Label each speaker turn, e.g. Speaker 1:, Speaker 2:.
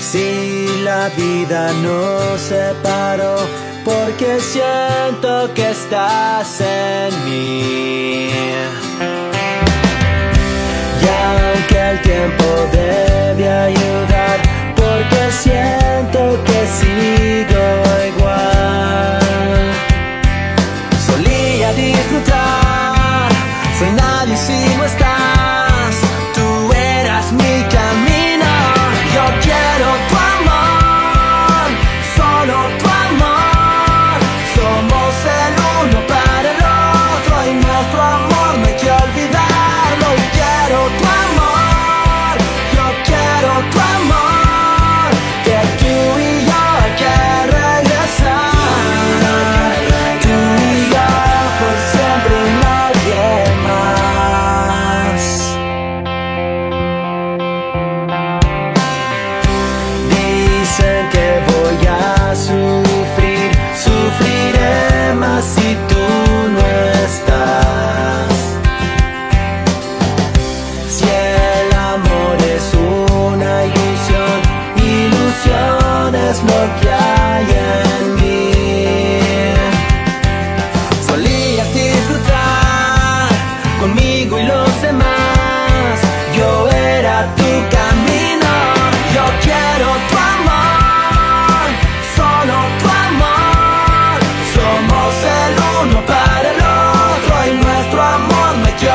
Speaker 1: Si la vida nos separó, porque siento que estás en mí. Y aunque el tiempo debe ayudar, porque siento que sigo igual. Solía disfrutar, soy nadie si no estás. fly. lo que hay en mí. Solías disfrutar conmigo y los demás. Yo era tu camino. Yo quiero tu amor, solo tu amor. Somos el uno para el otro y nuestro amor me dio